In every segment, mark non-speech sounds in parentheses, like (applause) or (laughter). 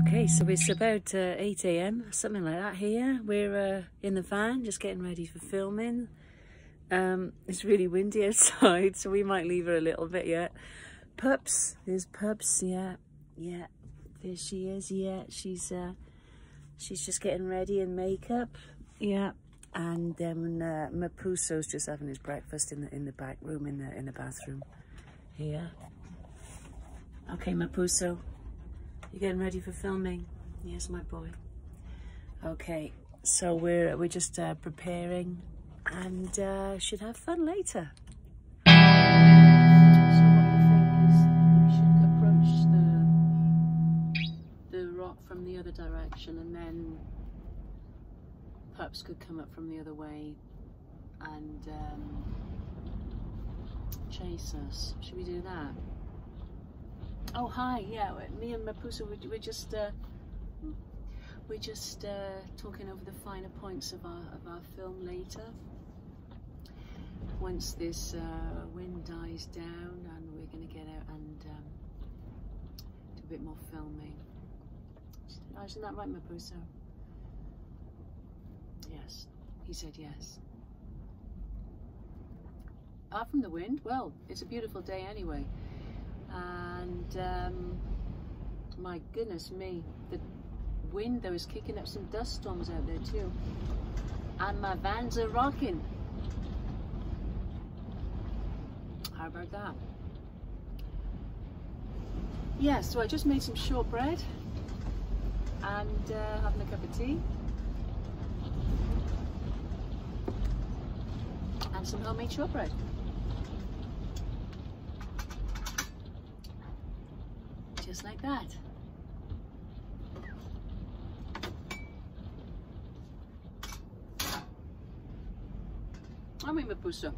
Okay, so it's about uh, 8 a.m., something like that here. We're uh, in the van, just getting ready for filming. Um, it's really windy (laughs) outside, so we might leave her a little bit yet. Pups, there's Pups, yeah, yeah. There she is, yeah. She's uh, she's just getting ready in makeup, yeah. And then uh, Mapuso's just having his breakfast in the in the back room in the in the bathroom. Here. Okay, Mapuso. You getting ready for filming? Yes, my boy. Okay, so we're we're just uh, preparing, and uh, should have fun later. So what you think is we should approach the the rock from the other direction, and then pups could come up from the other way and um, chase us. Should we do that? Oh hi, yeah, me and Mapusa, we're, we're just uh, we're just uh, talking over the finer points of our of our film later. Once this uh, wind dies down, and we're going to get out and um, do a bit more filming. Isn't that right, Mapusa? Yes, he said yes. Apart from the wind, well, it's a beautiful day anyway and um, my goodness me, the wind there was kicking up some dust storms out there too. And my vans are rocking. How about that? Yeah, so I just made some shortbread and uh, having a cup of tea. And some homemade shortbread. Just like that. A mí me puso.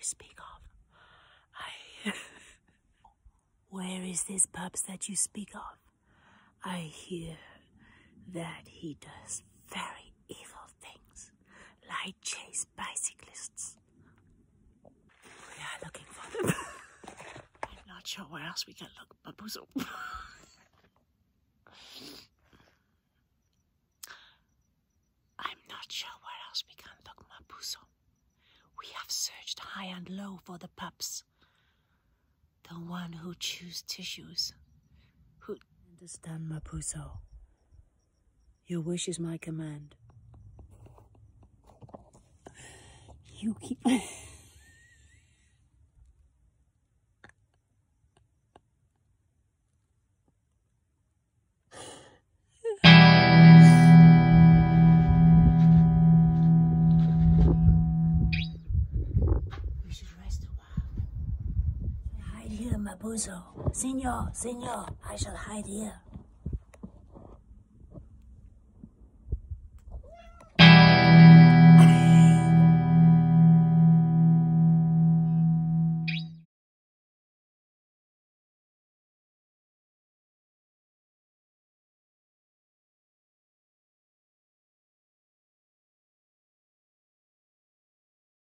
You speak of? I. (laughs) Where is this pups that you speak of? I hear that he does very evil things, like chase bicyclists. We are looking for them. I'm not sure where else we can look, Babuzo. (laughs) I'm not sure where else we can look, Mapuso. We have searched high and low for the pups. The one who chews tissues. Who understand, Mapuso? Your wish is my command. You (laughs) Mapuso. Senor, senor, I shall hide here.